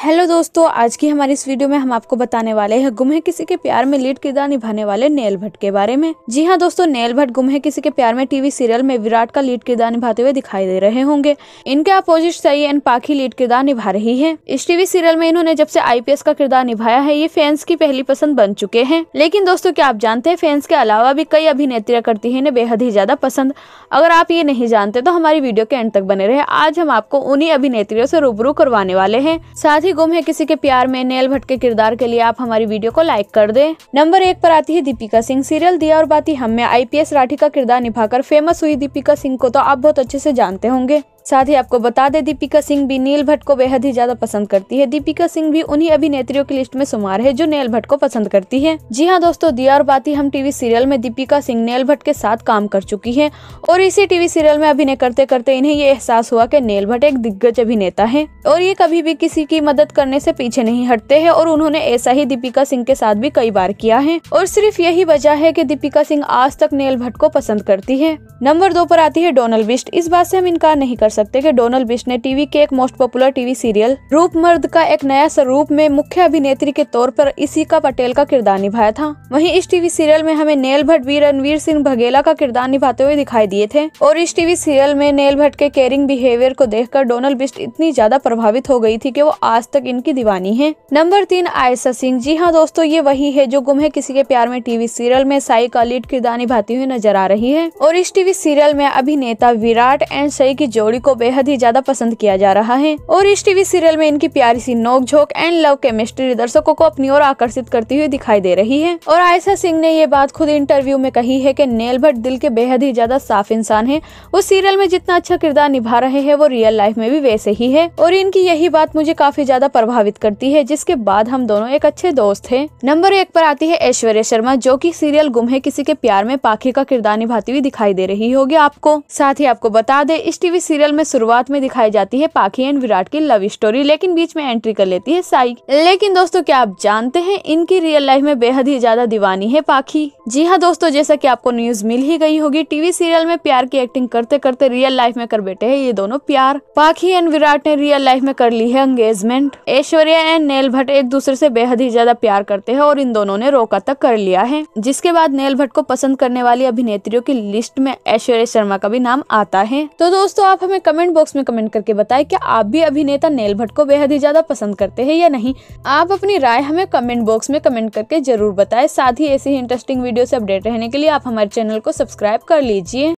Hello दोस्तों, आज की हमारी इस वीडियो में हम आपको बताने वाले हैं गुम है किसी के प्यार में लीड किरदार निभाने वाले नेल भट्ट के बारे में। जी हाँ दोस्तों, नेल भट्ट गुम है किसी के प्यार में टीवी सीरियल में विराट का लीड किरदार निभाते हुए दिखाई दे रहे होंगे। इनके opposite Sai and Pakhi lead किरदार निभा रही है। इस टीवी सीरियल में इन्होंने जब से आईपीएस का किरदार निभाया है, ये फैंस की पहली पसंद बन चुके हैं। लेकिन दोस्तों, क्या आप जानते हैं, फैंस के अलावा भी कई अभिनेत्रियाँ करती है, इन्हें बेहद ही ज़्यादा पसंद। अगर आप ये नहीं जानते तो हमारी वीडियो के एंड तक बने रहे। आज हम आपको उन्हीं अभिनेत्रियों से रूबरू करवाने वाले है। साथ ही गुम है किसी के प्यार में, नेल भट्ट के किरदार के लिए आप हमारी वीडियो को लाइक कर दे। नंबर एक पर आती है दीपिका सिंह सीरियल दिया और बाती हम में आईपीएस राठी का किरदार निभाकर फ़ेमस हुई दीपिका सिंह को तो आप बहुत अच्छे से जानते होंगे। साथ ही आपको बता दें, दीपिका सिंह भी नील भट्ट को बेहद ही ज़्यादा पसंद करती है। दीपिका सिंह भी उन्हीं अभिनेत्रियों की लिस्ट में शुमार है जो नेल भट्ट को पसंद करती है। जी हाँ दोस्तों, दिया और बाती हम टीवी सीरियल में दीपिका सिंह नेल भट्ट के साथ काम कर चुकी है और इसी टीवी सीरियल में अभिनय करते करते इन्हें ये एहसास हुआ की नेल भट्ट एक दिग्गज अभिनेता है और ये कभी भी किसी की मदद करने से पीछे नहीं हटते हैं और उन्होंने ऐसा ही दीपिका सिंह के साथ भी कई बार किया है। और सिर्फ़ यही वजह है की दीपिका सिंह आज तक नेल भट्ट को पसंद करती है। नंबर दो पर आती है डोनल बिस्ट इस बात से हम इनकार नहीं कर सकते कि डोनल बिस्ट ने टीवी के एक मोस्ट पॉपुलर टीवी सीरियल रूप मर्द का एक नया स्वरूप में मुख्य अभिनेत्री के तौर पर इसी का पटेल का किरदार निभाया था। वहीं इस टीवी सीरियल में हमें नेल भट्ट भी रणवीर सिंह बघेला का किरदार निभाते हुए दिखाई दिए थे और इस टीवी सीरियल में नेल भट्ट के केयरिंग बिहेवियर को देखकर डोनल बिस्ट इतनी ज़्यादा प्रभावित हो गई थी कि वो आज तक इनकी दीवानी है। नंबर तीन आयसा सिंह। जी हाँ दोस्तों, ये वही है जो गुम है किसी के प्यार में टीवी सीरियल में साई का लीड किरदार निभाती हुई नज़र आ रही है। और इस टीवी सीरियल में अभिनेता विराट एंड सई की जोड़ी को बेहद ही ज़्यादा पसंद किया जा रहा है और इस टीवी सीरियल में इनकी प्यारी सी नोक झोंक एंड लव केमिस्ट्री दर्शकों को अपनी ओर आकर्षित करती हुई दिखाई दे रही है। और आयसा सिंह ने ये बात खुद इंटरव्यू में कही है की नेल भट्ट दिल के बेहद ही ज़्यादा साफ़ इंसान है। वो सीरियल में जितना अच्छा किरदार निभा रहे हैं, वो रियल लाइफ में भी वैसे ही है। और इनकी यही बात मुझे काफ़ी ज़्यादा प्रभावित करती है, जिसके बाद हम दोनों एक अच्छे दोस्त है। नंबर एक पर आती है ऐश्वर्या शर्मा, जो की सीरियल गुम है, किसी के प्यार में पाखी का किरदार निभाती हुई दिखाई दे रही होगी आपको। साथ ही आपको बता दे, इस टीवी सीरियल में शुरुआत में दिखाई जाती है पाखी एंड विराट की लव स्टोरी, लेकिन बीच में एंट्री कर लेती है साई। लेकिन दोस्तों, क्या आप जानते हैं, इनकी रियल लाइफ में बेहद ही ज़्यादा दीवानी है पाखी। जी हाँ दोस्तों, जैसा की आपको न्यूज़ मिल ही गई होगी टीवी सीरियल में प्यार की एक्टिंग करते करते रियल लाइफ में कर बैठे है ये दोनों प्यार। पाखी एंड विराट ने रियल लाइफ में कर ली है एंगेजमेंट ऐश्वर्या एंड नेल भट्ट एक दूसरे से बेहद ही ज़्यादा प्यार करते हैं और इन दोनों ने रोका तक कर लिया है। जिसके बाद नेल भट्ट को पसंद करने वाली अभिनेत्रियों की लिस्ट में ऐश्वर्या शर्मा का भी नाम आता है। तो दोस्तों, आप हमें कमेंट बॉक्स में कमेंट करके बताएँ कि आप भी अभिनेता नेल भट्ट को बेहद ही ज़्यादा पसंद करते हैं या नहीं। आप अपनी राय हमें कमेंट बॉक्स में कमेंट करके ज़रूर बताएँ। साथ ही ऐसे ही इंटरेस्टिंग वीडियो से अपडेट रहने के लिए आप हमारे चैनल को सब्सक्राइब कर लीजिए।